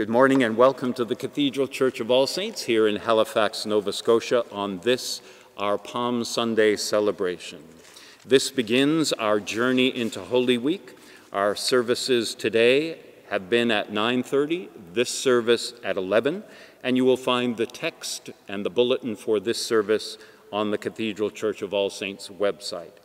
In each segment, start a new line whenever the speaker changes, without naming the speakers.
Good morning and welcome to the Cathedral Church of All Saints here in Halifax, Nova Scotia on this, our Palm Sunday celebration. This begins our journey into Holy Week. Our services today have been at 9:30, this service at 11, and you will find the text and the bulletin for this service on the Cathedral Church of All Saints website.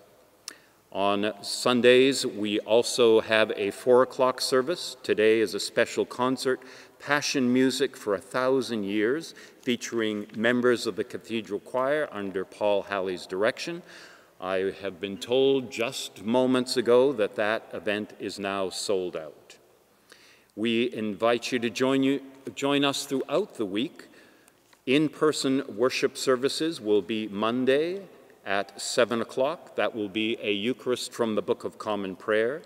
On Sundays, we also have a four o'clock service. Today is a special concert Passion Music for a Thousand Years, featuring members of the Cathedral Choir under Paul Halley's direction. I have been told just moments ago that that event is now sold out. We invite you to join, you, join us throughout the week. In-person worship services will be Monday at 7 o'clock. That will be a Eucharist from the Book of Common Prayer.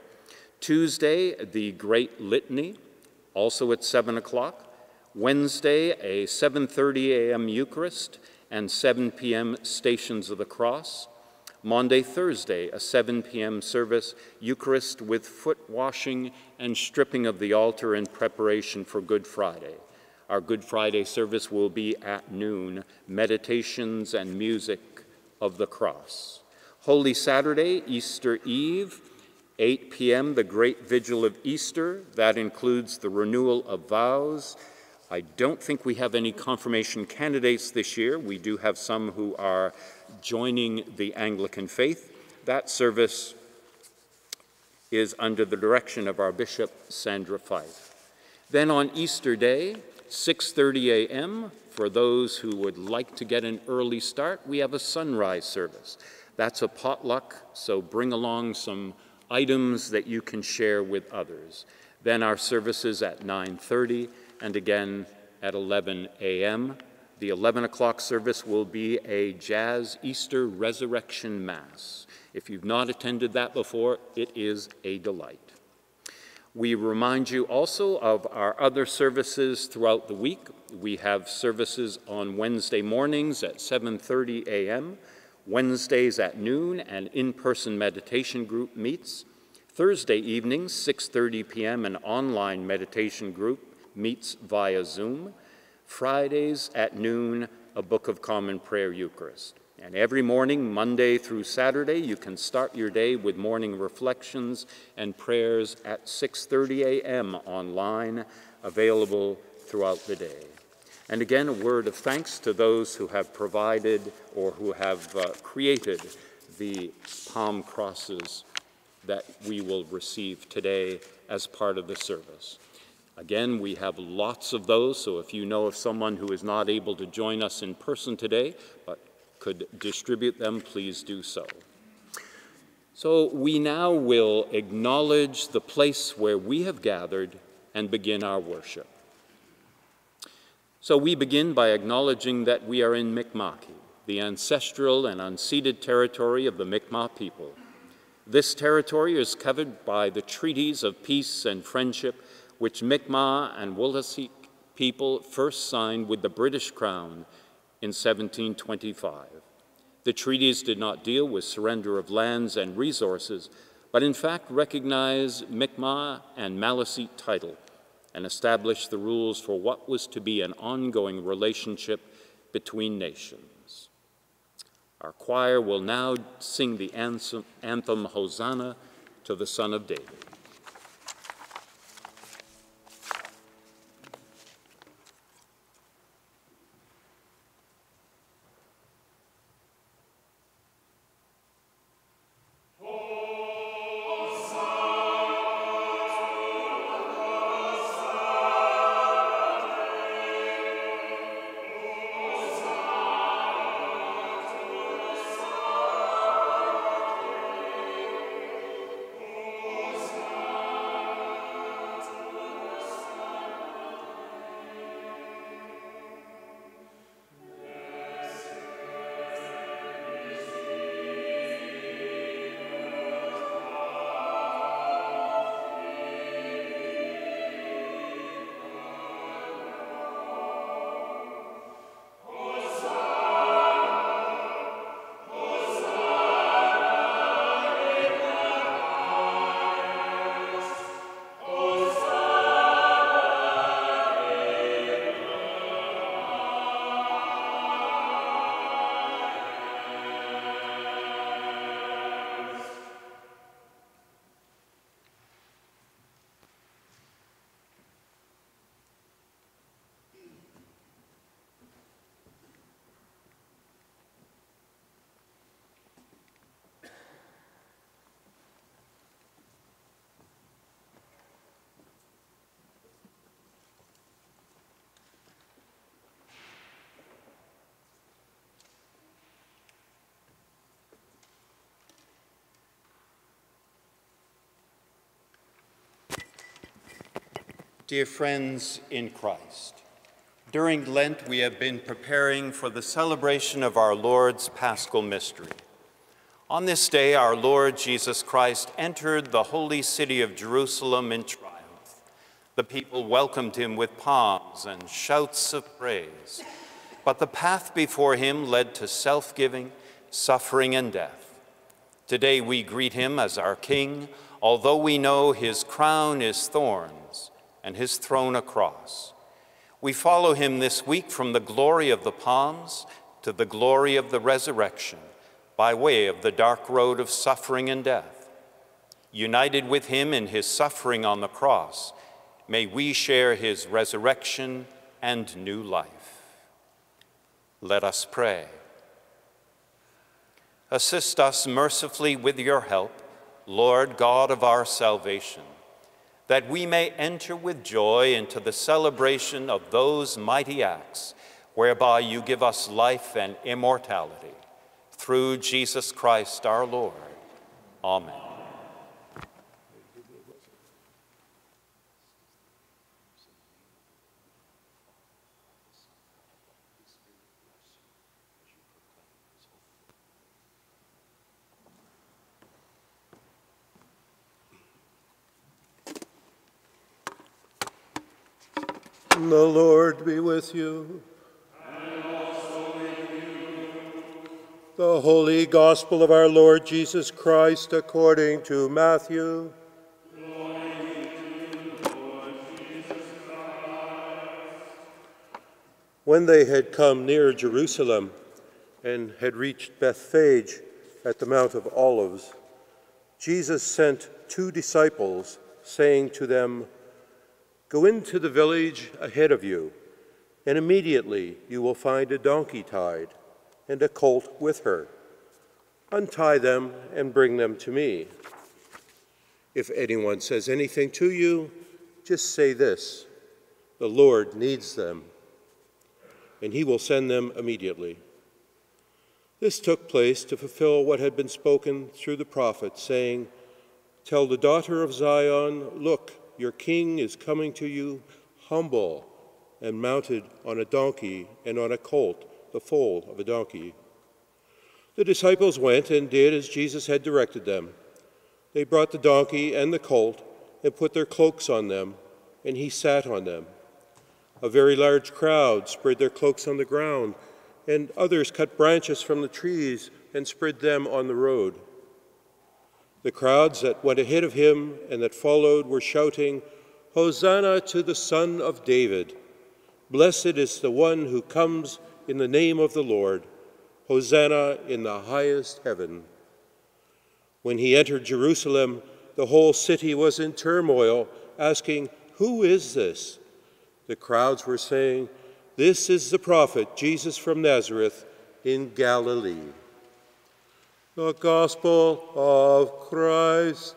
Tuesday, the Great Litany also at 7 o'clock. Wednesday, a 7.30 a.m. Eucharist and 7 p.m. Stations of the Cross. Monday, Thursday, a 7 p.m. service, Eucharist with foot washing and stripping of the altar in preparation for Good Friday. Our Good Friday service will be at noon, meditations and music of the cross. Holy Saturday, Easter Eve, 8 p.m., the great vigil of Easter. That includes the renewal of vows. I don't think we have any confirmation candidates this year. We do have some who are joining the Anglican faith. That service is under the direction of our Bishop, Sandra Fyfe. Then on Easter Day, 6.30 a.m., for those who would like to get an early start, we have a sunrise service. That's a potluck, so bring along some items that you can share with others. Then our services at 9.30 and again at 11 a.m. The 11 o'clock service will be a Jazz Easter Resurrection Mass. If you've not attended that before, it is a delight. We remind you also of our other services throughout the week. We have services on Wednesday mornings at 7.30 a.m., Wednesdays at noon, an in-person meditation group meets. Thursday evenings, 6.30 p.m., an online meditation group meets via Zoom. Fridays at noon, a Book of Common Prayer Eucharist. And every morning, Monday through Saturday, you can start your day with morning reflections and prayers at 6:30 a.m. online, available throughout the day. And again, a word of thanks to those who have provided or who have uh, created the palm crosses that we will receive today as part of the service. Again, we have lots of those, so if you know of someone who is not able to join us in person today, but could distribute them, please do so. So we now will acknowledge the place where we have gathered and begin our worship. So we begin by acknowledging that we are in Mi'kma'ki, the ancestral and unceded territory of the Mi'kmaq people. This territory is covered by the treaties of peace and friendship which Mi'kmaq and Wolastoqey people first signed with the British Crown in 1725. The treaties did not deal with surrender of lands and resources, but in fact recognize Mi'kmaq and Maliseet title and established the rules for what was to be an ongoing relationship between nations. Our choir will now sing the anthem, Hosanna to the Son of David. Dear friends in Christ, during Lent we have been preparing for the celebration of our Lord's Paschal Mystery. On this day, our Lord Jesus Christ entered the holy city of Jerusalem in triumph. The people welcomed him with palms and shouts of praise. But the path before him led to self giving, suffering, and death. Today we greet him as our King, although we know his crown is thorns and his throne a cross. We follow him this week from the glory of the palms to the glory of the resurrection by way of the dark road of suffering and death. United with him in his suffering on the cross, may we share his resurrection and new life. Let us pray. Assist us mercifully with your help, Lord God of our salvation that we may enter with joy into the celebration of those mighty acts whereby you give us life and immortality. Through Jesus Christ our Lord. Amen.
The Lord be with you.
And also with you.
The Holy Gospel of our Lord Jesus Christ according to Matthew. Glory to you, Lord Jesus Christ. When they had come near Jerusalem and had reached Bethphage at the Mount of Olives, Jesus sent two disciples, saying to them, Go into the village ahead of you, and immediately you will find a donkey tied and a colt with her. Untie them and bring them to me. If anyone says anything to you, just say this The Lord needs them, and he will send them immediately. This took place to fulfill what had been spoken through the prophet, saying, Tell the daughter of Zion, look, your king is coming to you humble and mounted on a donkey and on a colt, the foal of a donkey. The disciples went and did as Jesus had directed them. They brought the donkey and the colt and put their cloaks on them, and he sat on them. A very large crowd spread their cloaks on the ground, and others cut branches from the trees and spread them on the road. The crowds that went ahead of him and that followed were shouting, Hosanna to the Son of David! Blessed is the one who comes in the name of the Lord! Hosanna in the highest heaven! When he entered Jerusalem, the whole city was in turmoil, asking, Who is this? The crowds were saying, This is the prophet Jesus from Nazareth in Galilee. The Gospel of Christ.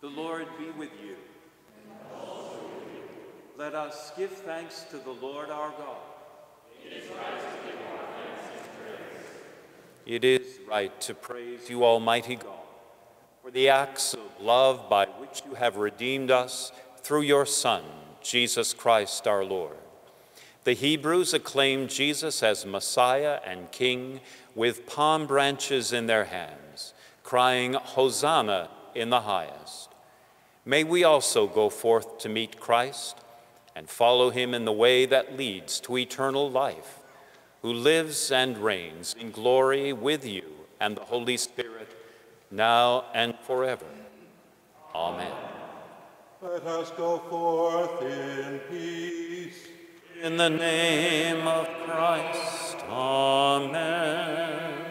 The Lord be with you. Let us give thanks to the Lord our God. It is right to praise you, Almighty God, for the acts of love by which you have redeemed us through your Son Jesus Christ our Lord. The Hebrews acclaimed Jesus as Messiah and King with palm branches in their hands, crying, Hosanna in the highest. May we also go forth to meet Christ and follow him in the way that leads to eternal life, who lives and reigns in glory with you and the Holy Spirit, now and forever. Amen.
Let us go forth in peace.
In the name of Christ, Amen.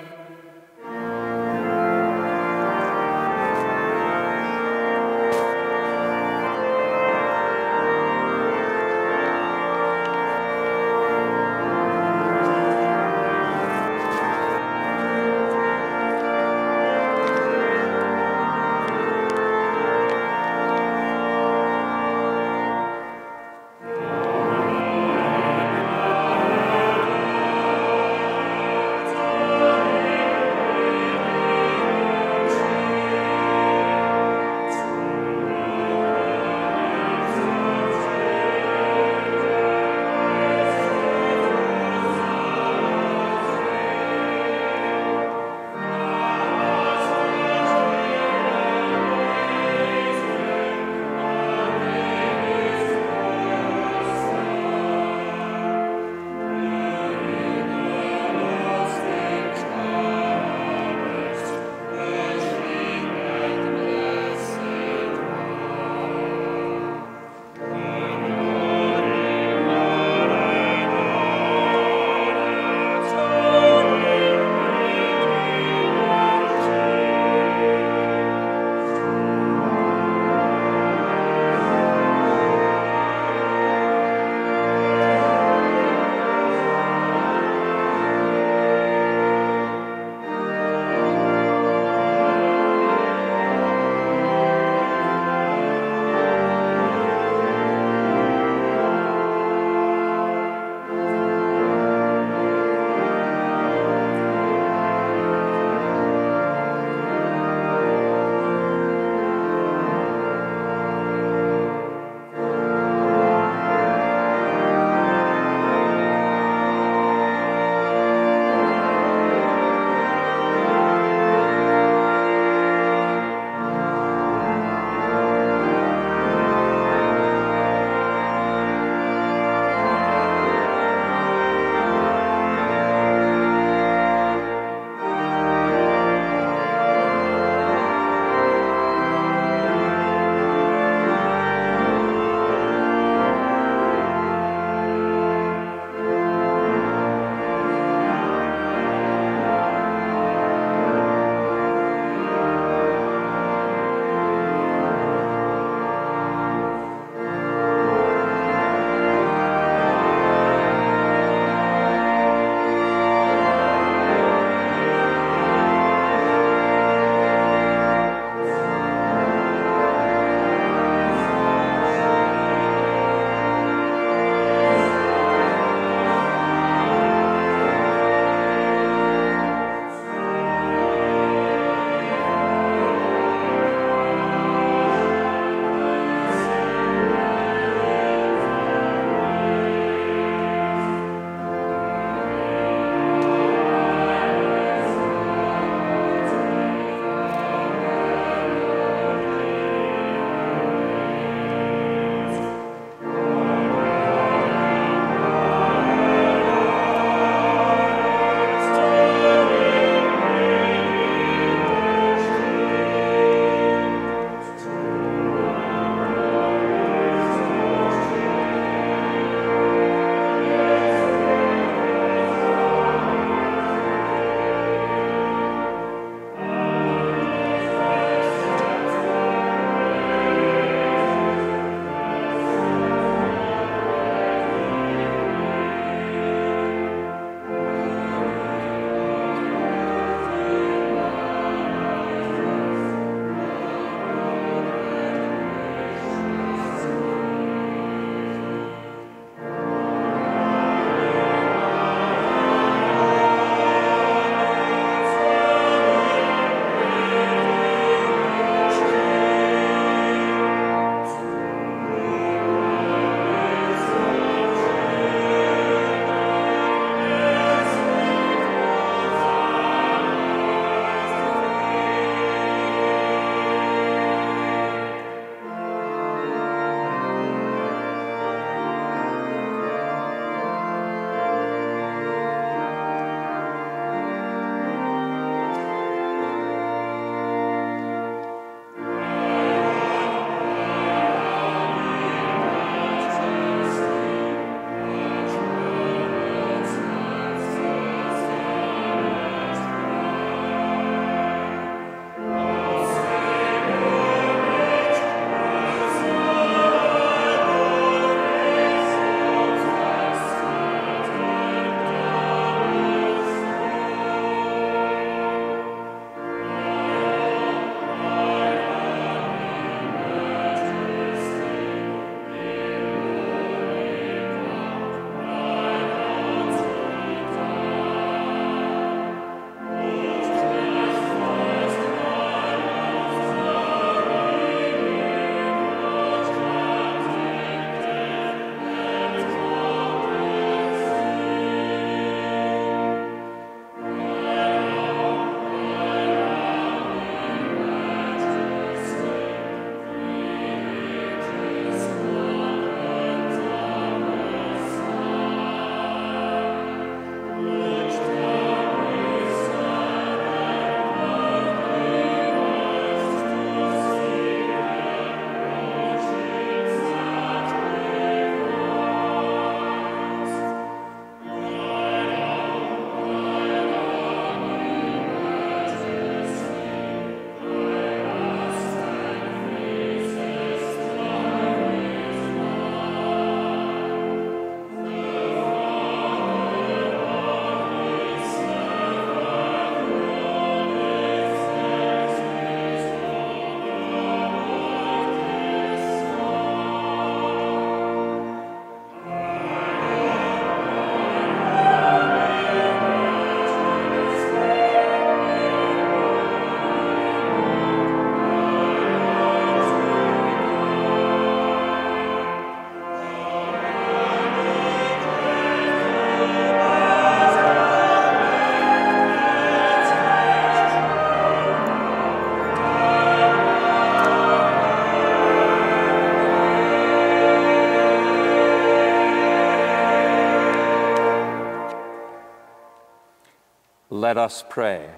Let us pray.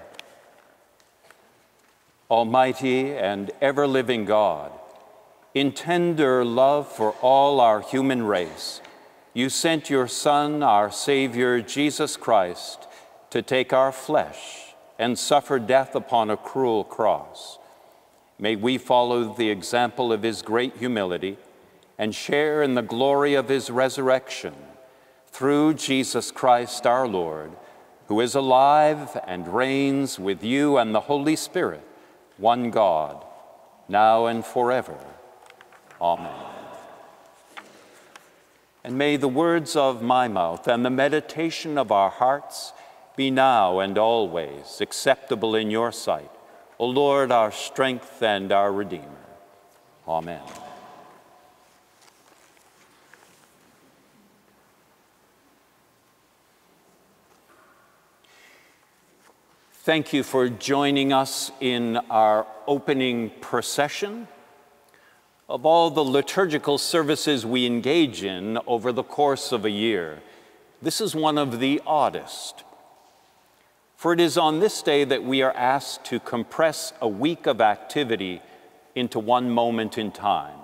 Almighty and ever living God, in tender love for all our human race, you sent your Son, our Savior, Jesus Christ, to take our flesh and suffer death upon a cruel cross. May we follow the example of his great humility and share in the glory of his resurrection through Jesus Christ our Lord who is alive and reigns with you and the Holy Spirit, one God, now and forever. Amen. And may the words of my mouth and the meditation of our hearts be now and always acceptable in your sight, O Lord, our strength and our Redeemer. Amen. Thank you for joining us in our opening procession. Of all the liturgical services we engage in over the course of a year, this is one of the oddest. For it is on this day that we are asked to compress a week of activity into one moment in time.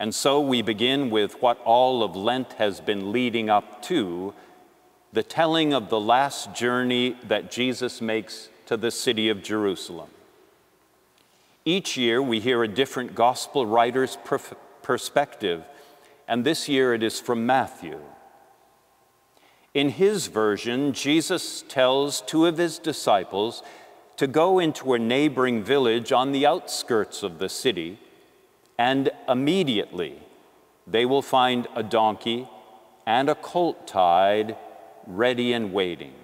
And so we begin with what all of Lent has been leading up to the telling of the last journey that Jesus makes to the city of Jerusalem. Each year we hear a different gospel writer's perspective, and this year it is from Matthew. In his version, Jesus tells two of his disciples to go into a neighboring village on the outskirts of the city, and immediately they will find a donkey and a colt tied ready and waiting.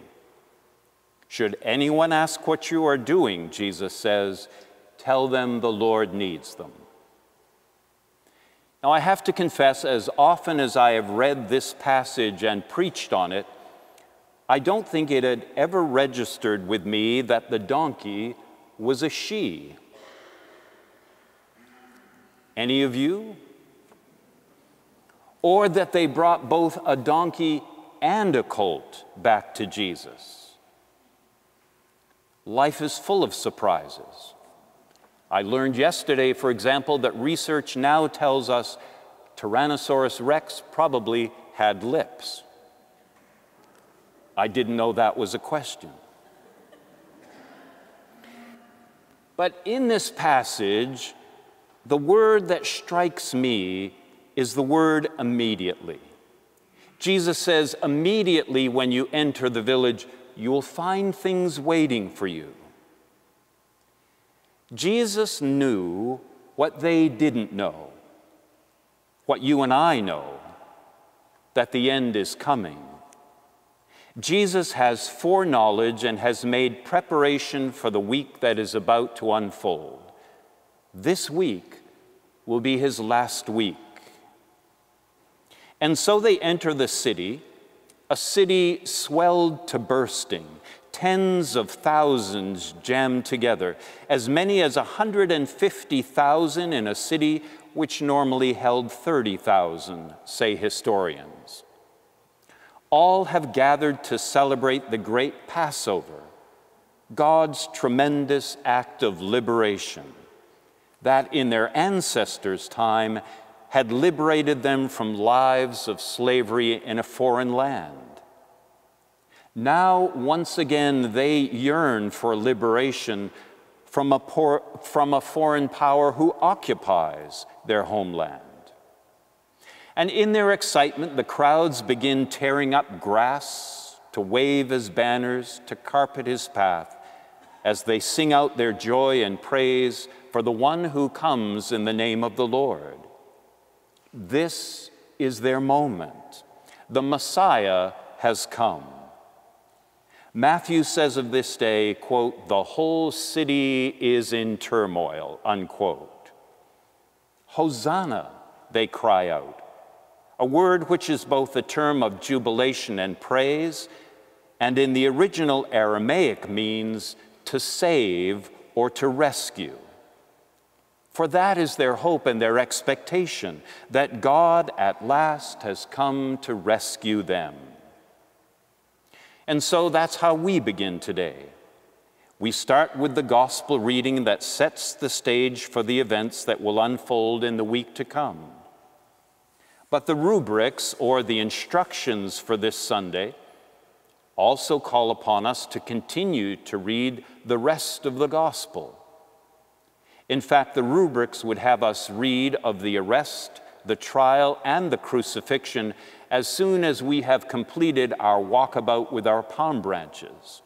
Should anyone ask what you are doing, Jesus says, tell them the Lord needs them. Now, I have to confess, as often as I have read this passage and preached on it, I don't think it had ever registered with me that the donkey was a she. Any of you? Or that they brought both a donkey and a colt back to Jesus. Life is full of surprises. I learned yesterday, for example, that research now tells us Tyrannosaurus rex probably had lips. I didn't know that was a question. But in this passage, the word that strikes me is the word immediately. Jesus says, immediately when you enter the village, you will find things waiting for you. Jesus knew what they didn't know, what you and I know, that the end is coming. Jesus has foreknowledge and has made preparation for the week that is about to unfold. This week will be his last week. And so they enter the city, a city swelled to bursting, tens of thousands jammed together, as many as 150,000 in a city which normally held 30,000, say historians. All have gathered to celebrate the great Passover, God's tremendous act of liberation, that in their ancestors' time had liberated them from lives of slavery in a foreign land. Now, once again, they yearn for liberation from a, from a foreign power who occupies their homeland. And in their excitement, the crowds begin tearing up grass to wave his banners, to carpet his path, as they sing out their joy and praise for the one who comes in the name of the Lord. This is their moment. The Messiah has come. Matthew says of this day, quote, the whole city is in turmoil, unquote. Hosanna, they cry out. a word which is both a term of jubilation and praise, and in the original Aramaic means to save or to rescue. For that is their hope and their expectation that God at last has come to rescue them. And so that's how we begin today. We start with the gospel reading that sets the stage for the events that will unfold in the week to come. But the rubrics or the instructions for this Sunday also call upon us to continue to read the rest of the gospel. In fact, the rubrics would have us read of the arrest, the trial, and the crucifixion as soon as we have completed our walkabout with our palm branches.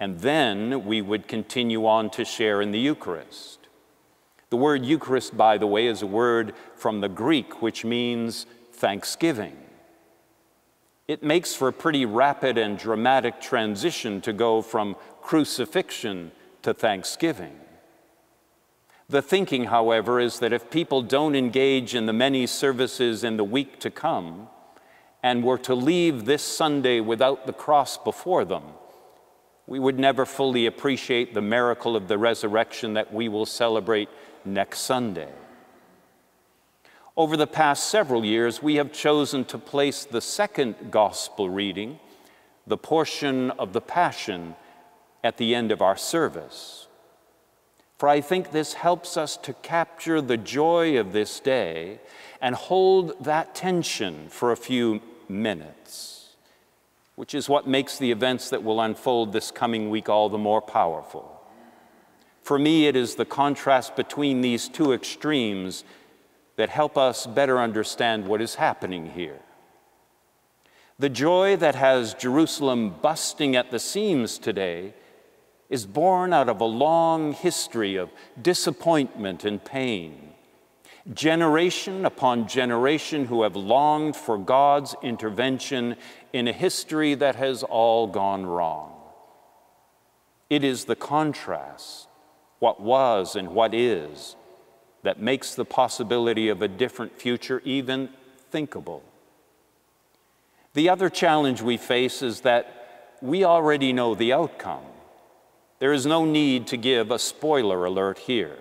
And then we would continue on to share in the Eucharist. The word Eucharist, by the way, is a word from the Greek which means thanksgiving. It makes for a pretty rapid and dramatic transition to go from crucifixion to thanksgiving. The thinking, however, is that if people don't engage in the many services in the week to come and were to leave this Sunday without the cross before them, we would never fully appreciate the miracle of the resurrection that we will celebrate next Sunday. Over the past several years, we have chosen to place the second gospel reading, the portion of the Passion, at the end of our service. For I think this helps us to capture the joy of this day and hold that tension for a few minutes, which is what makes the events that will unfold this coming week all the more powerful. For me, it is the contrast between these two extremes that help us better understand what is happening here. The joy that has Jerusalem busting at the seams today is born out of a long history of disappointment and pain. Generation upon generation who have longed for God's intervention in a history that has all gone wrong. It is the contrast, what was and what is, that makes the possibility of a different future even thinkable. The other challenge we face is that we already know the outcome. There is no need to give a spoiler alert here.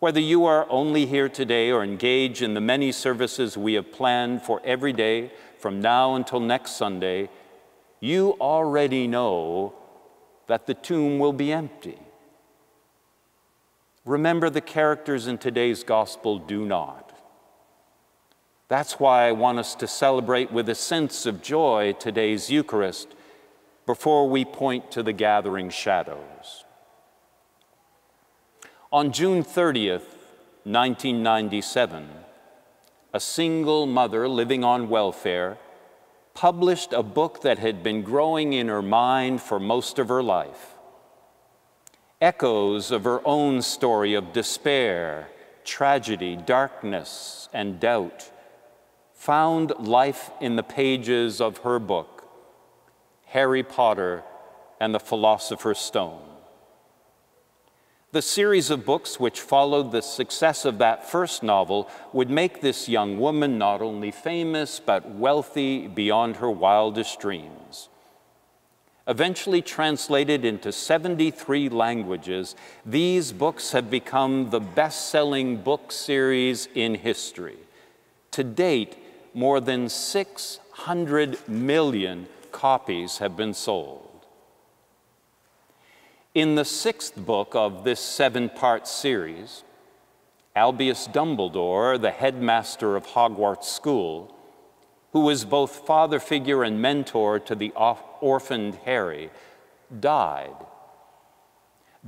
Whether you are only here today or engage in the many services we have planned for every day from now until next Sunday, you already know that the tomb will be empty. Remember, the characters in today's gospel do not. That's why I want us to celebrate with a sense of joy today's Eucharist before we point to the gathering shadows. On June 30th, 1997, a single mother living on welfare published a book that had been growing in her mind for most of her life echoes of her own story of despair, tragedy, darkness, and doubt found life in the pages of her book, Harry Potter and the Philosopher's Stone. The series of books which followed the success of that first novel would make this young woman not only famous but wealthy beyond her wildest dreams. Eventually translated into 73 languages, these books have become the best selling book series in history. To date, more than 600 million copies have been sold. In the sixth book of this seven part series, Albus Dumbledore, the headmaster of Hogwarts School, who was both father figure and mentor to the orphaned Harry, died.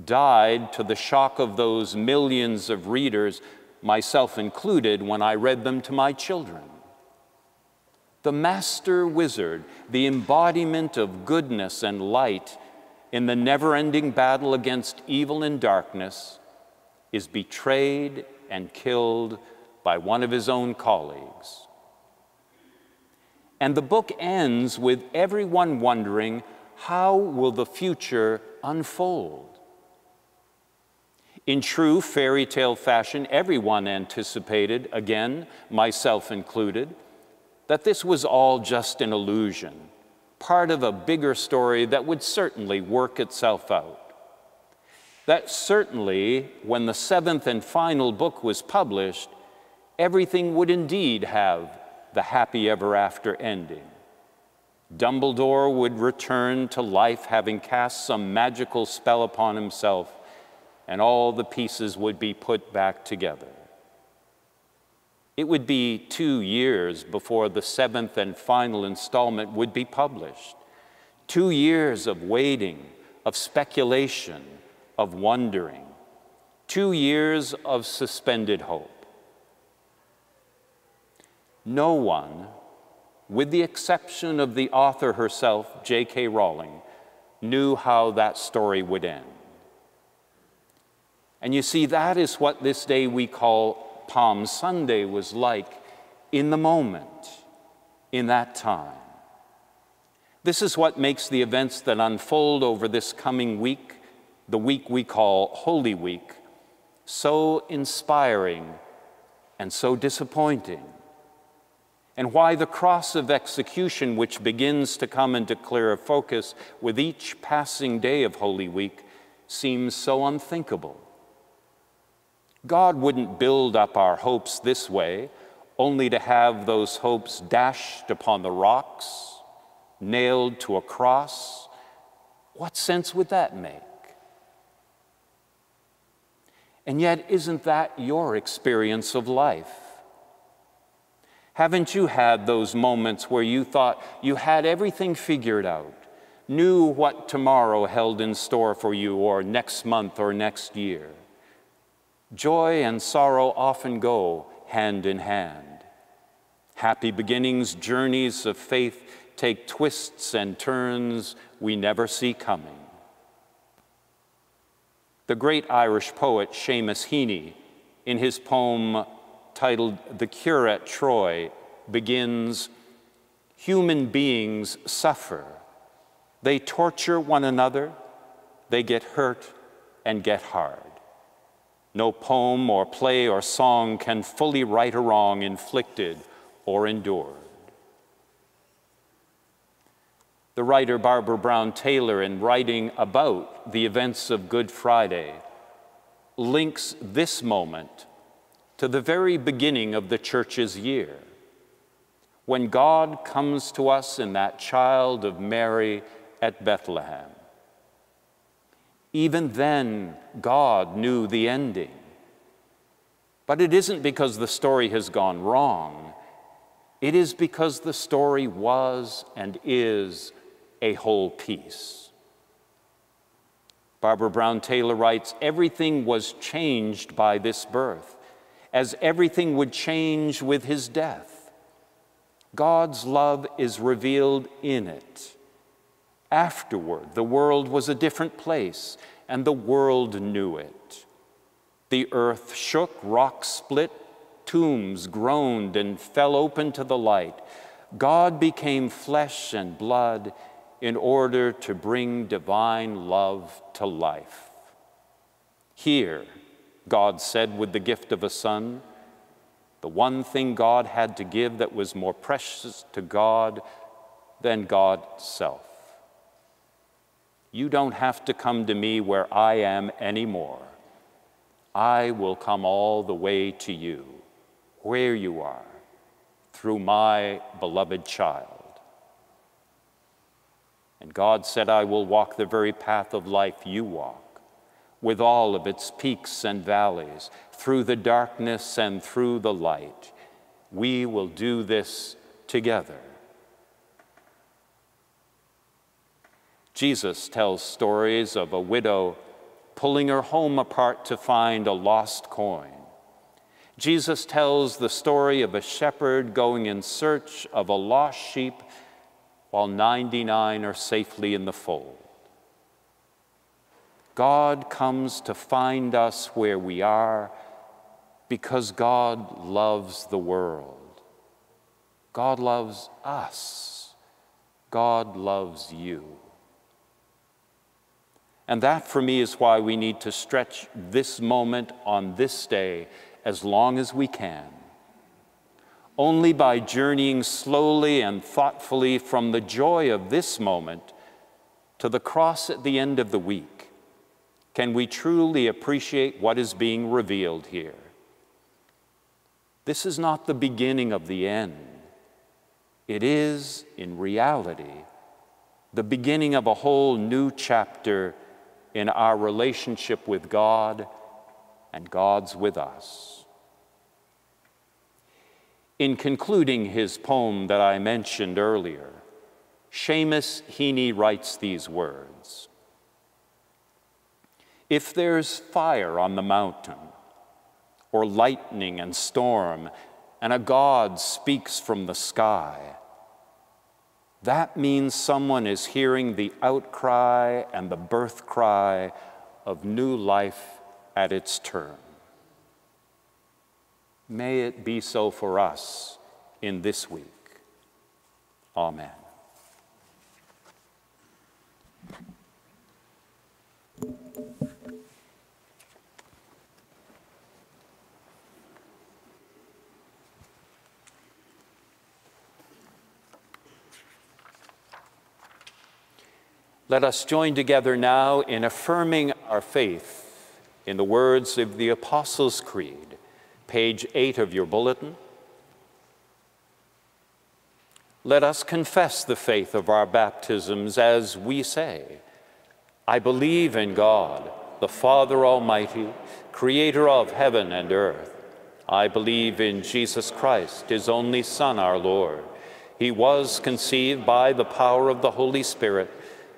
Died to the shock of those millions of readers, myself included, when I read them to my children. The master wizard, the embodiment of goodness and light in the never ending battle against evil and darkness, is betrayed and killed by one of his own colleagues. And the book ends with everyone wondering how will the future unfold? In true fairy tale fashion, everyone anticipated, again, myself included, that this was all just an illusion, part of a bigger story that would certainly work itself out. That certainly, when the seventh and final book was published, everything would indeed have the happy ever after ending. Dumbledore would return to life having cast some magical spell upon himself and all the pieces would be put back together. It would be two years before the seventh and final installment would be published. Two years of waiting, of speculation, of wondering. Two years of suspended hope. No one, with the exception of the author herself, J.K. Rowling, knew how that story would end. And you see, that is what this day we call Palm Sunday was like in the moment, in that time. This is what makes the events that unfold over this coming week, the week we call Holy Week, so inspiring and so disappointing. And why the cross of execution, which begins to come into clearer focus with each passing day of Holy Week, seems so unthinkable. God wouldn't build up our hopes this way, only to have those hopes dashed upon the rocks, nailed to a cross. What sense would that make? And yet, isn't that your experience of life? Haven't you had those moments where you thought you had everything figured out, knew what tomorrow held in store for you, or next month, or next year? Joy and sorrow often go hand in hand. Happy beginnings, journeys of faith take twists and turns we never see coming. The great Irish poet Seamus Heaney, in his poem titled The Cure at Troy, begins Human beings suffer. They torture one another, they get hurt and get hard. No poem or play or song can fully right a wrong inflicted or endured. The writer Barbara Brown Taylor, in writing about the events of Good Friday, links this moment to the very beginning of the church's year, when God comes to us in that child of Mary at Bethlehem. Even then, God knew the ending. But it isn't because the story has gone wrong. It is because the story was and is a whole piece. Barbara Brown Taylor writes Everything was changed by this birth, as everything would change with his death. God's love is revealed in it. Afterward, the world was a different place, and the world knew it. The earth shook, rocks split, tombs groaned and fell open to the light. God became flesh and blood in order to bring divine love to life. Here, God said with the gift of a son, the one thing God had to give that was more precious to God than God's self. You don't have to come to me where I am anymore. I will come all the way to you, where you are, through my beloved child. And God said, I will walk the very path of life you walk, with all of its peaks and valleys, through the darkness and through the light. We will do this together. Jesus tells stories of a widow pulling her home apart to find a lost coin. Jesus tells the story of a shepherd going in search of a lost sheep while 99 are safely in the fold. God comes to find us where we are because God loves the world. God loves us. God loves you. And that for me is why we need to stretch this moment on this day as long as we can. Only by journeying slowly and thoughtfully from the joy of this moment to the cross at the end of the week can we truly appreciate what is being revealed here. This is not the beginning of the end. It is, in reality, the beginning of a whole new chapter in our relationship with God and God's with us. In concluding his poem that I mentioned earlier, Seamus Heaney writes these words If there's fire on the mountain, or lightning and storm, and a God speaks from the sky, that means someone is hearing the outcry and the birth cry of new life at its turn. May it be so for us in this week. Amen. Let us join together now in affirming our faith in the words of the Apostles' Creed, page 8 of your bulletin. Let us confess the faith of our baptisms as we say, I believe in God, the Father Almighty, creator of heaven and earth. I believe in Jesus Christ, his only Son, our Lord. He was conceived by the power of the Holy Spirit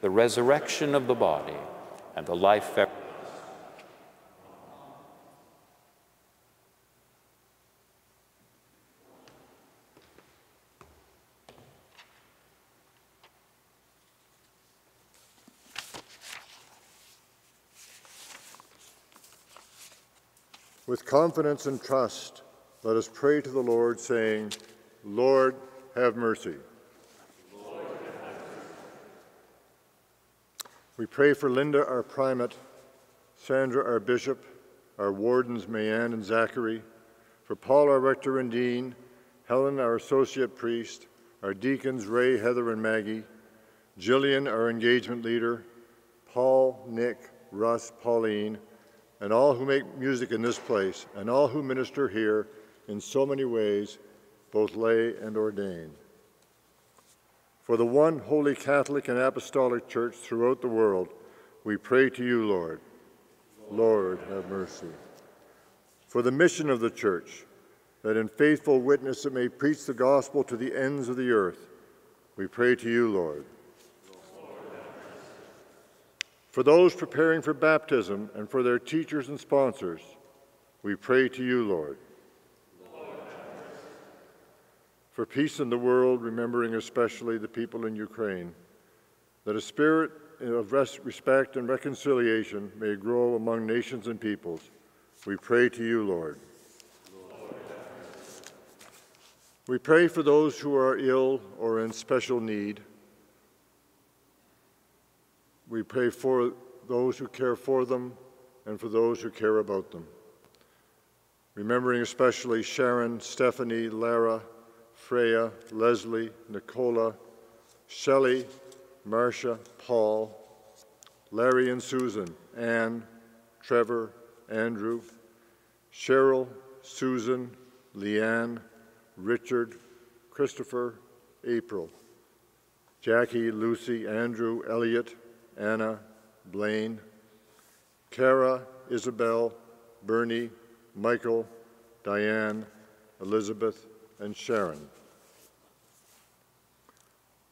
the resurrection of the body, and the life.
With confidence and trust, let us pray to the Lord, saying, Lord, have mercy. We pray for Linda, our primate, Sandra, our bishop, our wardens, Mayanne and Zachary, for Paul, our rector and dean, Helen, our associate priest, our deacons, Ray, Heather, and Maggie, Jillian, our engagement leader, Paul, Nick, Russ, Pauline, and all who make music in this place, and all who minister here in so many ways, both lay and ordained for the one holy Catholic and Apostolic Church throughout the world, we pray to you, Lord. Lord, have mercy. For the mission of the Church, that in faithful witness it may preach the gospel to the ends of the earth, we pray to you, Lord. For those preparing for baptism and for their teachers and sponsors, we pray to you, Lord. For peace in the world, remembering especially the people in Ukraine, that a spirit of respect and reconciliation may grow among nations and peoples. We pray to you, Lord. Lord. We pray for those who are ill or in special need. We pray for those who care for them and for those who care about them. Remembering especially Sharon, Stephanie, Lara, Freya, Leslie, Nicola, Shelley, Marcia, Paul, Larry and Susan, Anne, Trevor, Andrew, Cheryl, Susan, Leanne, Richard, Christopher, April, Jackie, Lucy, Andrew, Elliot, Anna, Blaine, Kara, Isabel, Bernie, Michael, Diane, Elizabeth, and Sharon.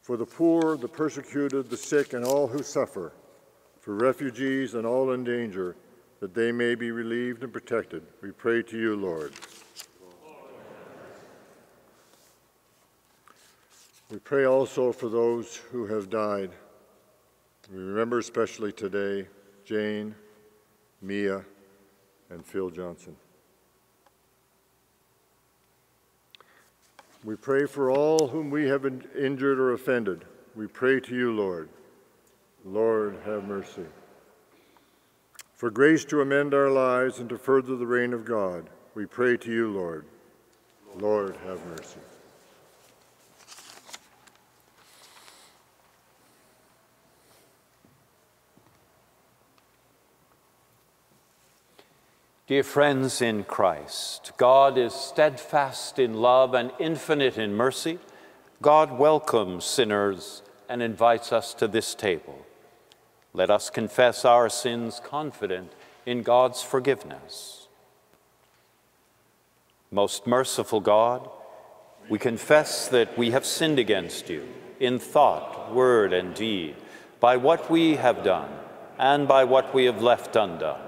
For the poor, the persecuted, the sick, and all who suffer, for refugees and all in danger, that they may be relieved and protected. We pray to you, Lord. We pray also for those who have died. We remember especially today Jane, Mia, and Phil Johnson. We pray for all whom we have injured or offended. We pray to you, Lord. Lord, have mercy. For grace to amend our lives and to further the reign of God, we pray to you, Lord. Lord, have mercy.
Dear friends in Christ, God is steadfast in love and infinite in mercy. God welcomes sinners and invites us to this table. Let us confess our sins confident in God's forgiveness. Most merciful God, we confess that we have sinned against you in thought, word, and deed, by what we have done and by what we have left undone.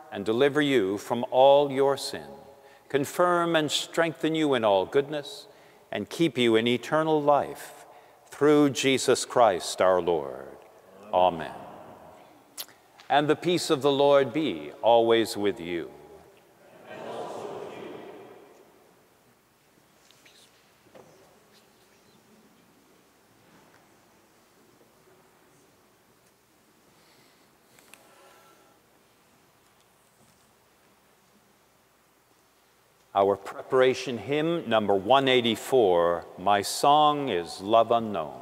and deliver you from all your sin, confirm and strengthen you in all goodness, and keep you in eternal life through Jesus Christ our Lord. Amen. And the peace of the Lord be always with you. Our preparation hymn, number 184, My Song is Love Unknown.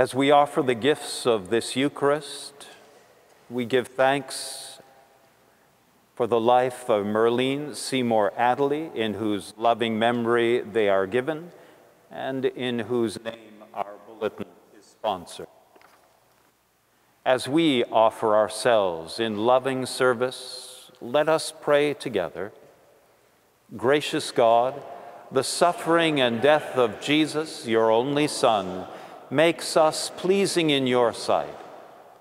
As we offer the gifts of this Eucharist, we give thanks for the life of Merlene Seymour Adderley, in whose loving memory they are given, and in whose name our bulletin is sponsored. As we offer ourselves in loving service, let us pray together. Gracious God, the suffering and death of Jesus, your only Son, makes us pleasing in your sight.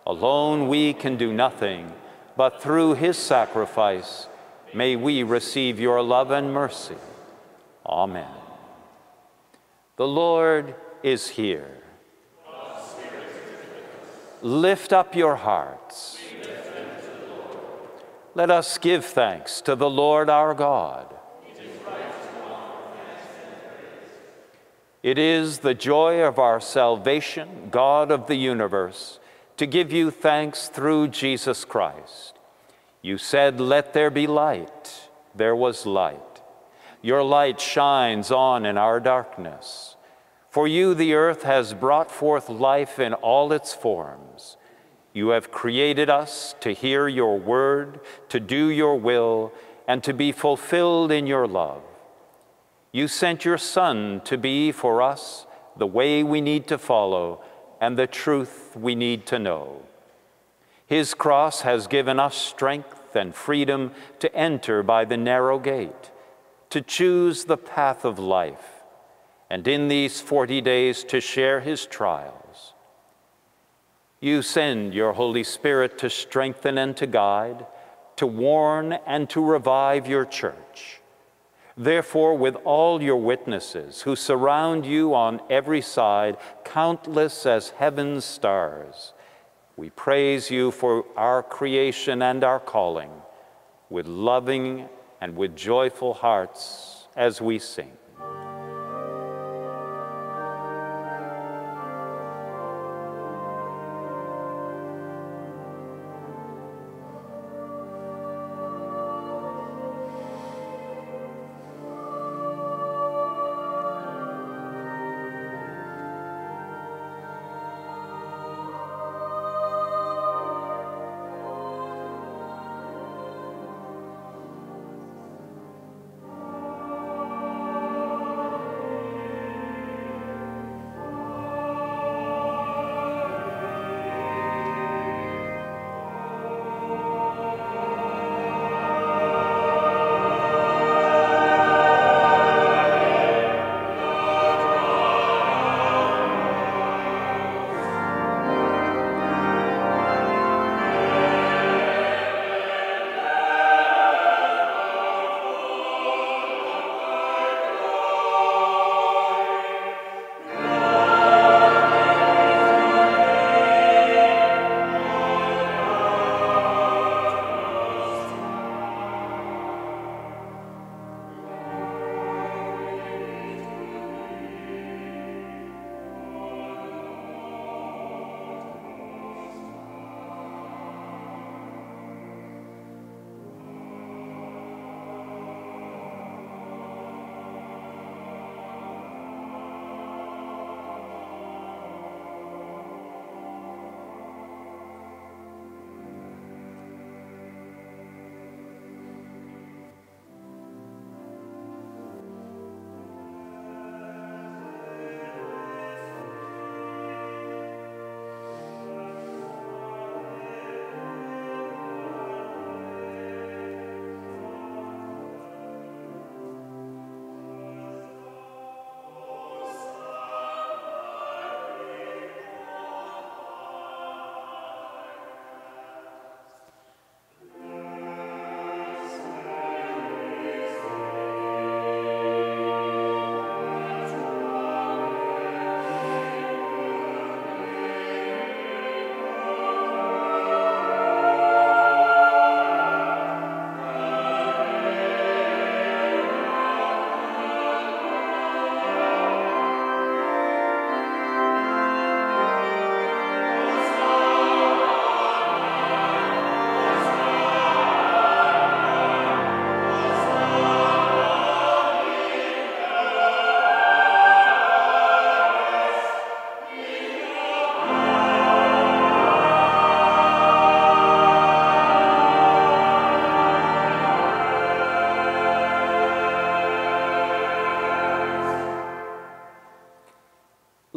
Alone we can do nothing, but through his sacrifice may we receive your love and mercy. Amen. The Lord is here. Lift up your hearts. Let us give thanks to the Lord our God. It is the joy of our salvation, God of the universe, to give you thanks through Jesus Christ. You said, Let there be light. There was light. Your light shines on in our darkness. For you, the earth has brought forth life in all its forms. You have created us to hear your word, to do your will, and to be fulfilled in your love. You sent your Son to be for us the way we need to follow and the truth we need to know. His cross has given us strength and freedom to enter by the narrow gate, to choose the path of life, and in these 40 days to share his trials. You send your Holy Spirit to strengthen and to guide, to warn and to revive your church. Therefore, with all your witnesses who surround you on every side, countless as heaven's stars, we praise you for our creation and our calling with loving and with joyful hearts as we sing.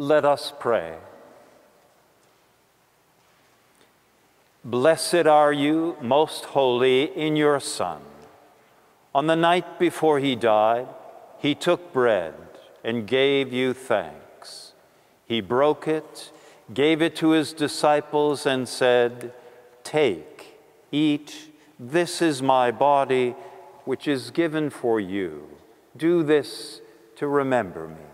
Let us pray. Blessed are you, most holy, in your Son. On the night before he died, he took bread and gave you thanks. He broke it, gave it to his disciples, and said, Take, eat, this is my body, which is given for you. Do this to remember me.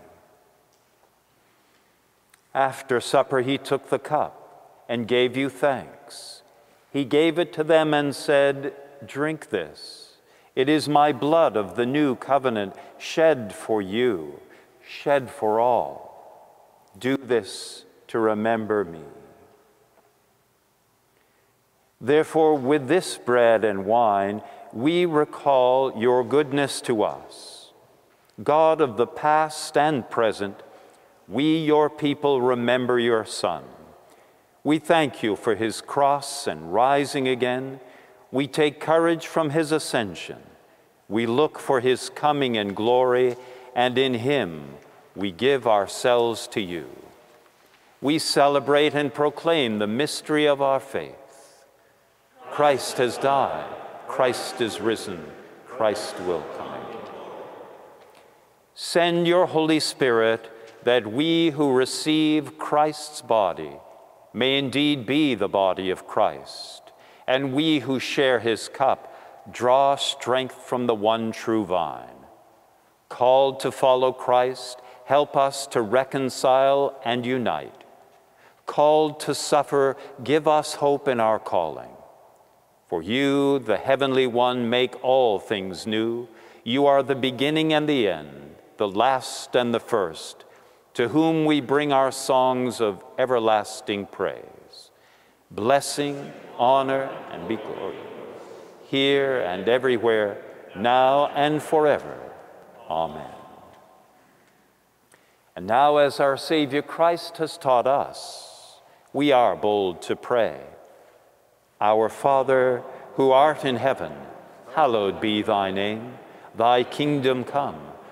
After supper, he took the cup and gave you thanks. He gave it to them and said, Drink this. It is my blood of the new covenant, shed for you, shed for all. Do this to remember me. Therefore, with this bread and wine, we recall your goodness to us. God of the past and present, we, your people, remember your Son we thank you for his cross and rising again. We take courage from his ascension. We look for his coming in glory, and in him we give ourselves to you. We celebrate and proclaim the mystery of our faith. Christ has died, Christ is risen, Christ will come. Send your Holy Spirit that we who receive Christ's body may indeed be the body of Christ, and we who share his cup draw strength from the one true vine. Called to follow Christ, help us to reconcile and unite. Called to suffer, give us hope in our calling. For you, the heavenly one, make all things new. You are the beginning and the end, the last and the first to whom we bring our songs of everlasting praise. Blessing, honor, and be glory, here and everywhere, now and forever. Amen. And now, as our Savior Christ has taught us, we are bold to pray. Our Father, who art in heaven, hallowed be thy name. Thy kingdom come.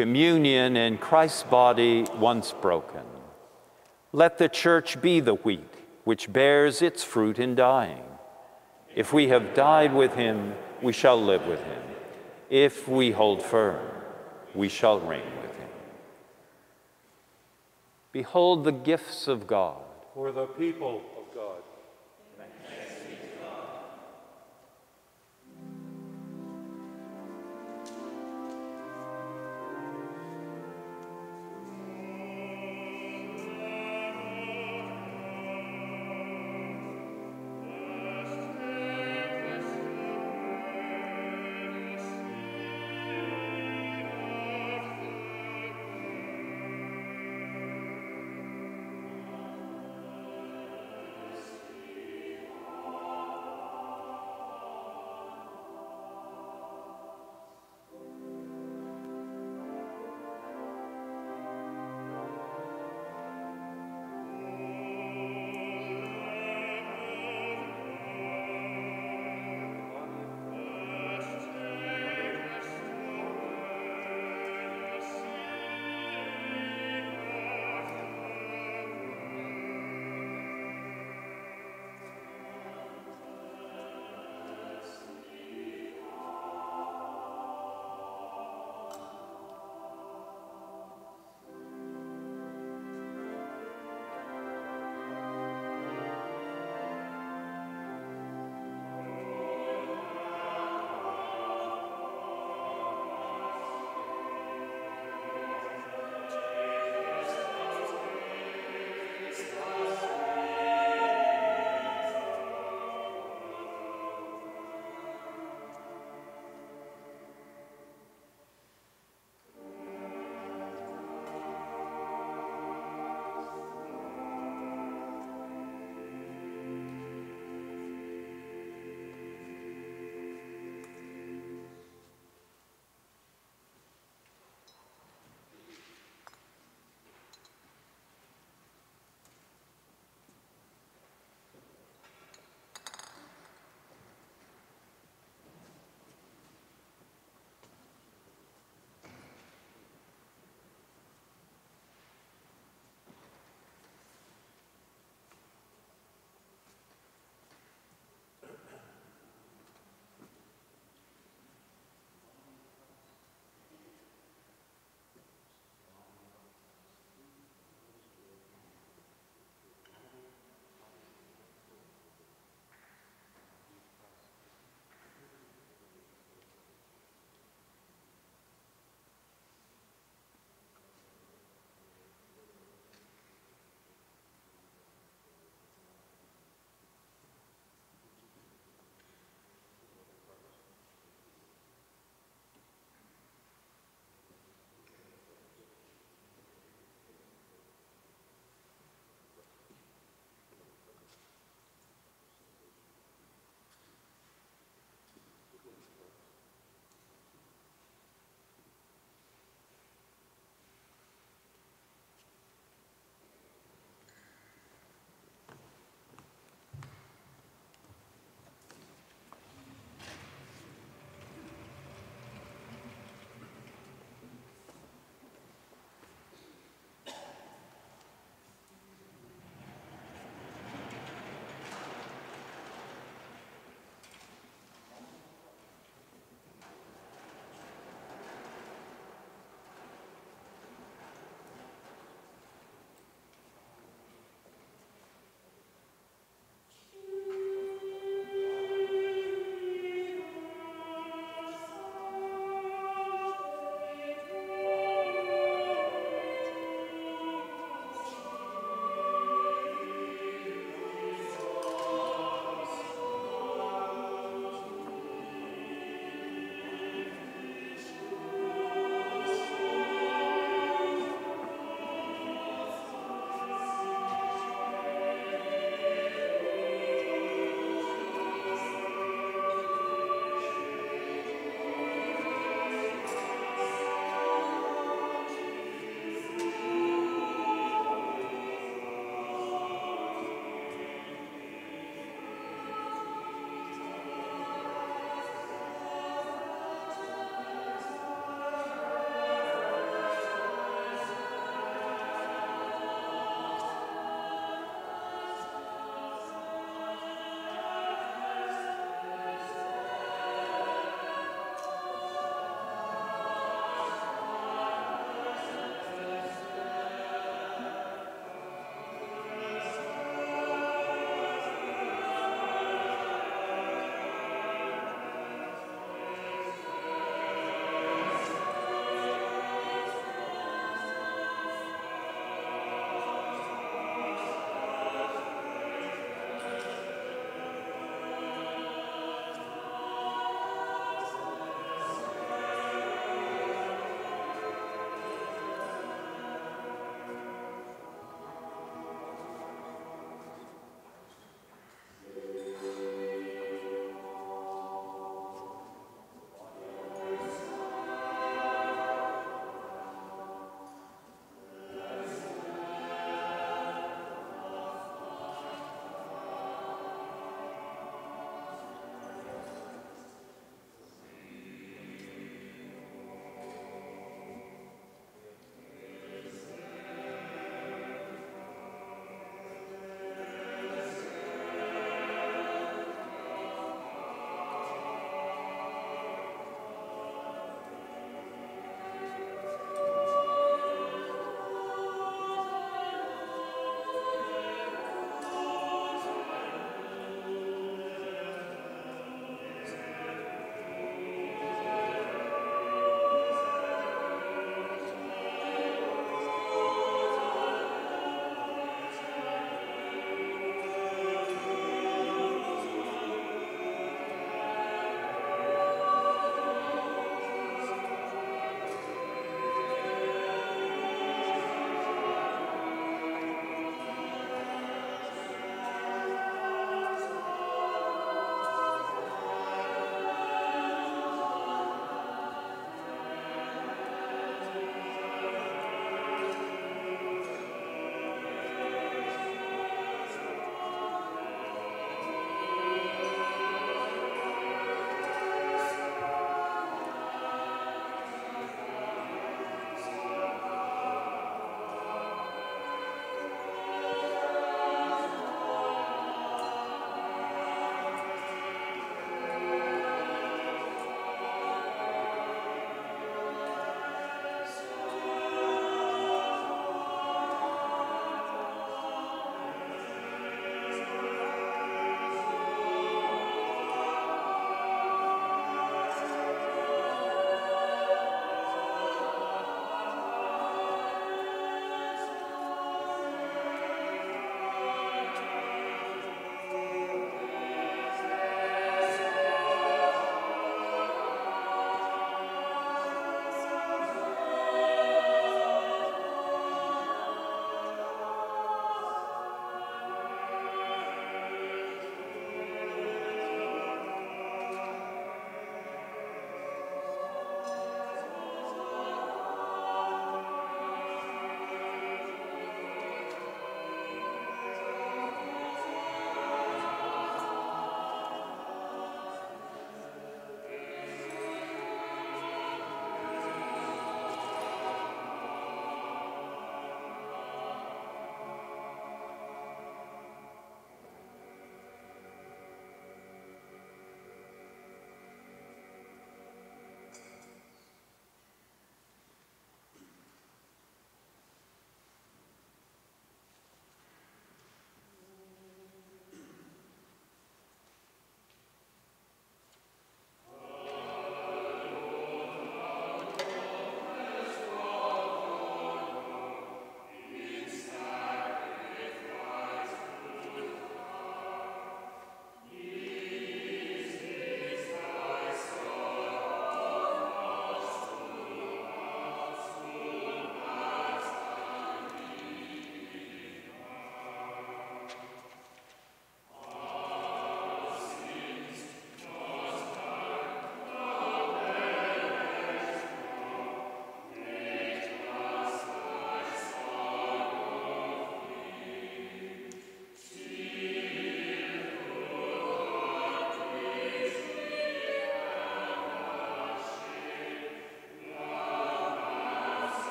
communion in Christ's body once broken. Let the church be the wheat which bears its fruit in dying. If we have died with him, we shall live with him. If we hold firm, we shall reign with him. Behold the gifts of God.
For the people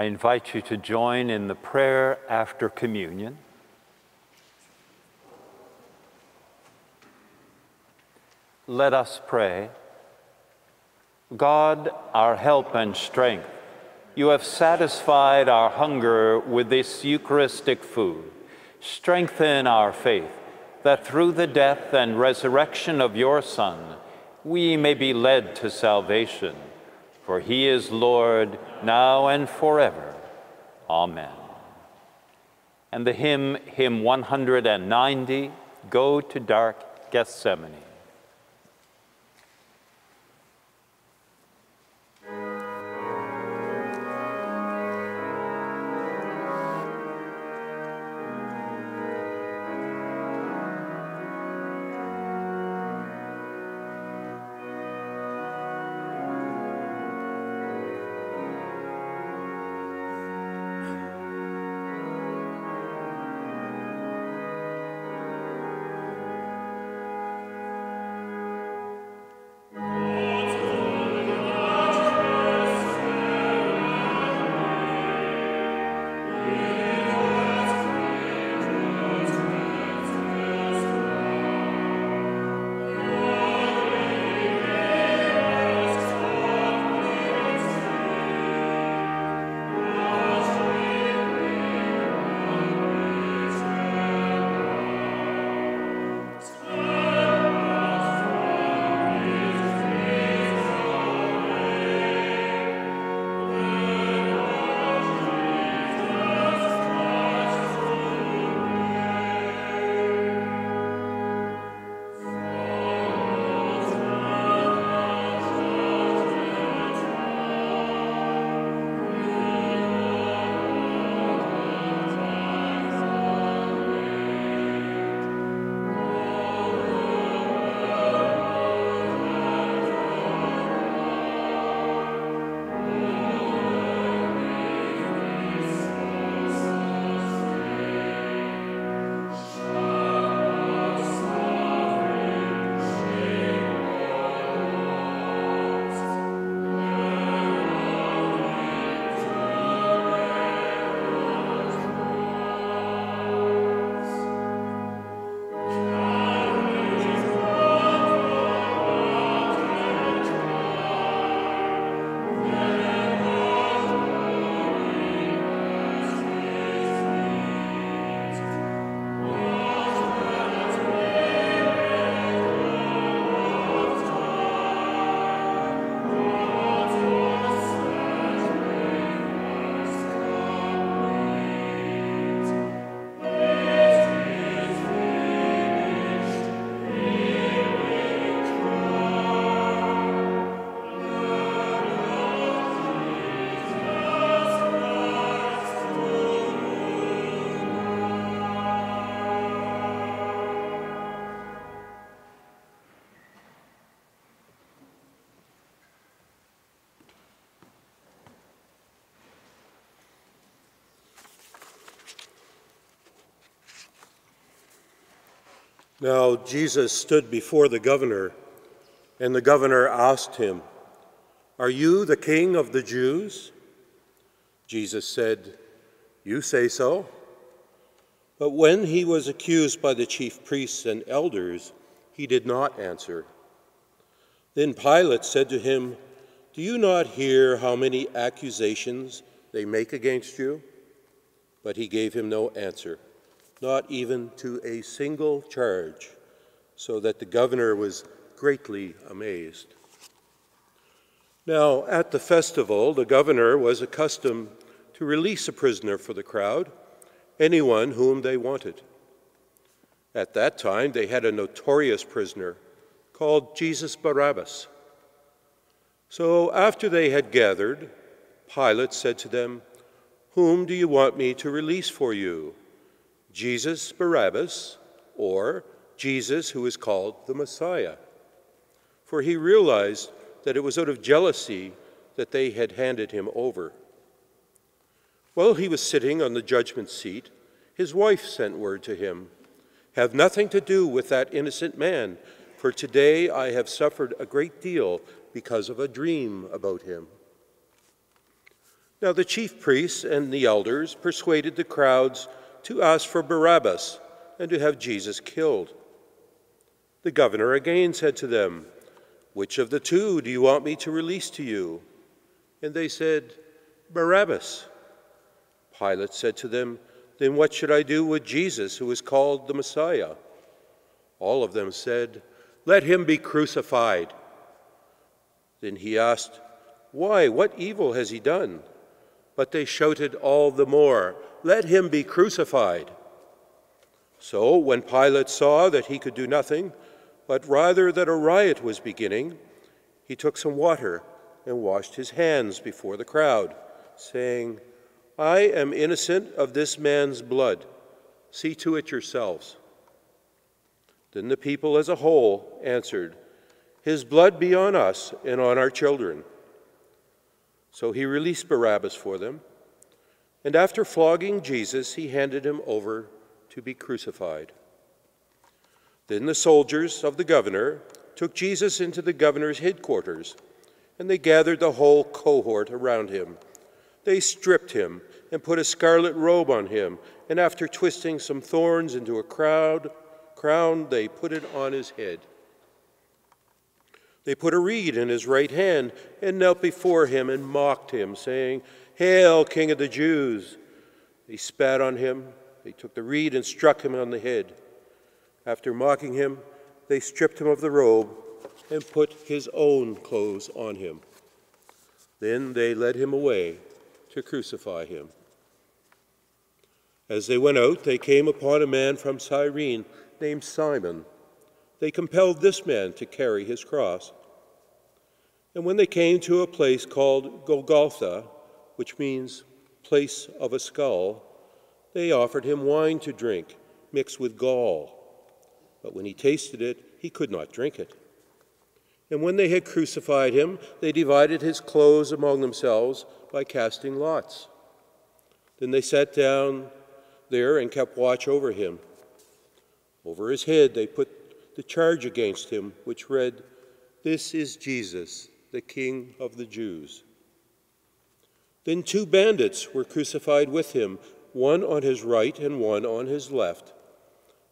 I invite you to join in the prayer after communion. Let us pray. God, our help and strength, you have satisfied our hunger with this Eucharistic food. Strengthen our faith that through the death and resurrection of your Son, we may be led to salvation. For he is Lord now and forever. Amen. And the hymn, hymn 190, Go to Dark Gethsemane.
Now Jesus stood before the governor, and the governor asked him, Are you the king of the Jews? Jesus said, You say so. But when he was accused by the chief priests and elders, he did not answer. Then Pilate said to him, Do you not hear how many accusations they make against you? But he gave him no answer not even to a single charge, so that the governor was greatly amazed. Now, at the festival, the governor was accustomed to release a prisoner for the crowd, anyone whom they wanted. At that time, they had a notorious prisoner called Jesus Barabbas. So, after they had gathered, Pilate said to them, Whom do you want me to release for you? Jesus Barabbas, or Jesus who is called the Messiah. For he realized that it was out of jealousy that they had handed him over. While he was sitting on the judgment seat, his wife sent word to him Have nothing to do with that innocent man, for today I have suffered a great deal because of a dream about him. Now the chief priests and the elders persuaded the crowds to ask for Barabbas and to have Jesus killed. The governor again said to them, Which of the two do you want me to release to you? And they said, Barabbas. Pilate said to them, Then what should I do with Jesus, who is called the Messiah? All of them said, Let him be crucified. Then he asked, Why? What evil has he done? But they shouted all the more, Let him be crucified. So when Pilate saw that he could do nothing, but rather that a riot was beginning, he took some water and washed his hands before the crowd, saying, I am innocent of this man's blood. See to it yourselves. Then the people as a whole answered, His blood be on us and on our children. So he released Barabbas for them, and after flogging Jesus, he handed him over to be crucified. Then the soldiers of the governor took Jesus into the governor's headquarters, and they gathered the whole cohort around him. They stripped him and put a scarlet robe on him, and after twisting some thorns into a crowd, crown, they put it on his head. They put a reed in his right hand and knelt before him and mocked him, saying, Hail, King of the Jews! They spat on him. They took the reed and struck him on the head. After mocking him, they stripped him of the robe and put his own clothes on him. Then they led him away to crucify him. As they went out, they came upon a man from Cyrene named Simon they compelled this man to carry his cross. And when they came to a place called Golgotha, which means place of a skull, they offered him wine to drink, mixed with gall. But when he tasted it, he could not drink it. And when they had crucified him, they divided his clothes among themselves by casting lots. Then they sat down there and kept watch over him. Over his head they put the charge against him, which read, This is Jesus, the King of the Jews. Then two bandits were crucified with him, one on his right and one on his left.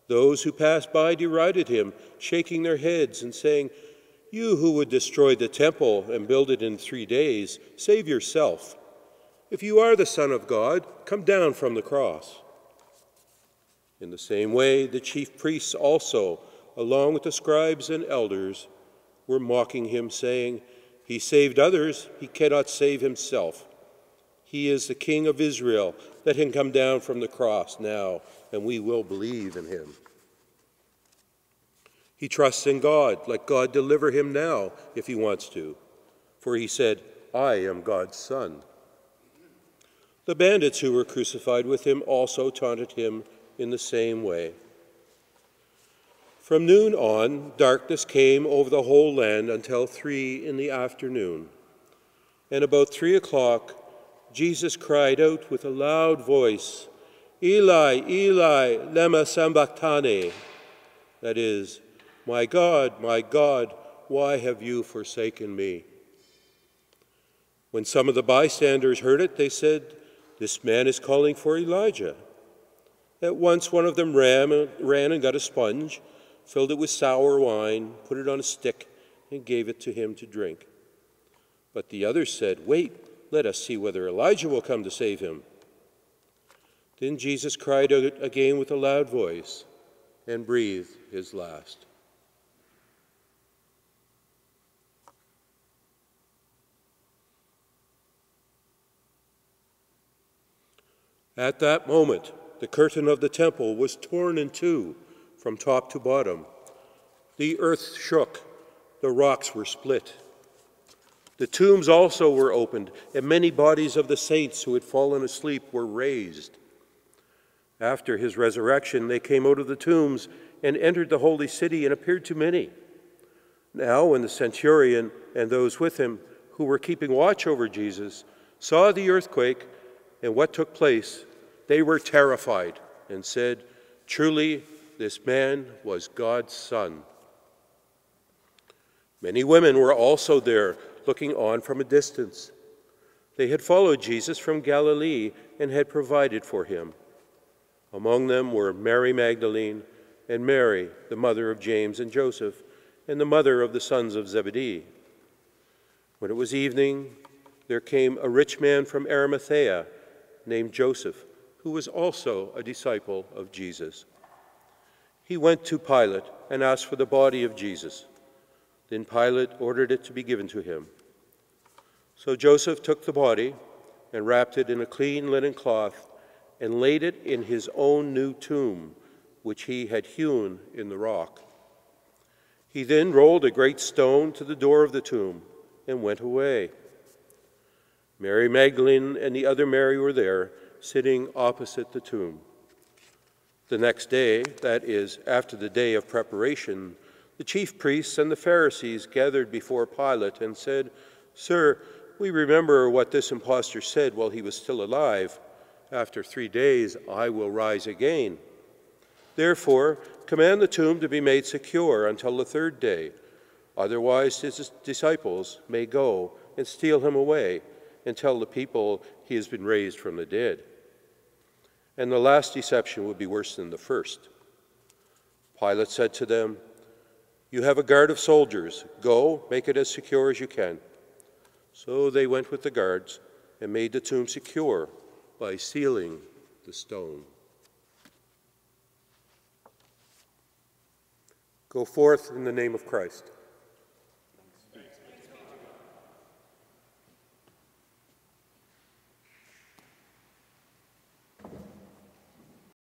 Those who passed by derided him, shaking their heads and saying, You who would destroy the temple and build it in three days, save yourself. If you are the Son of God, come down from the cross. In the same way, the chief priests also along with the scribes and elders, were mocking him, saying, He saved others, he cannot save himself. He is the King of Israel. Let him come down from the cross now, and we will believe in him. He trusts in God. Let God deliver him now if he wants to. For he said, I am God's son. The bandits who were crucified with him also taunted him in the same way. From noon on, darkness came over the whole land until three in the afternoon. And about three o'clock, Jesus cried out with a loud voice, Eli, Eli, lema sabachthani. That is, My God, my God, why have you forsaken me? When some of the bystanders heard it, they said, This man is calling for Elijah. At once one of them ran, ran and got a sponge filled it with sour wine, put it on a stick, and gave it to him to drink. But the others said, Wait, let us see whether Elijah will come to save him. Then Jesus cried out again with a loud voice and breathed his last. At that moment, the curtain of the temple was torn in two from top to bottom. The earth shook, the rocks were split. The tombs also were opened, and many bodies of the saints who had fallen asleep were raised. After his resurrection, they came out of the tombs and entered the holy city and appeared to many. Now, when the centurion and those with him who were keeping watch over Jesus saw the earthquake and what took place, they were terrified and said, Truly, this man was God's son. Many women were also there, looking on from a distance. They had followed Jesus from Galilee and had provided for him. Among them were Mary Magdalene and Mary, the mother of James and Joseph, and the mother of the sons of Zebedee. When it was evening, there came a rich man from Arimathea named Joseph, who was also a disciple of Jesus. He went to Pilate and asked for the body of Jesus. Then Pilate ordered it to be given to him. So Joseph took the body and wrapped it in a clean linen cloth and laid it in his own new tomb, which he had hewn in the rock. He then rolled a great stone to the door of the tomb and went away. Mary Magdalene and the other Mary were there, sitting opposite the tomb. The next day, that is, after the day of preparation, the chief priests and the Pharisees gathered before Pilate and said, Sir, we remember what this impostor said while he was still alive. After three days, I will rise again. Therefore, command the tomb to be made secure until the third day. Otherwise, his disciples may go and steal him away and tell the people he has been raised from the dead. And the last deception would be worse than the first. Pilate said to them, You have a guard of soldiers. Go, make it as secure as you can. So they went with the guards and made the tomb secure by sealing the stone. Go forth in the name of Christ.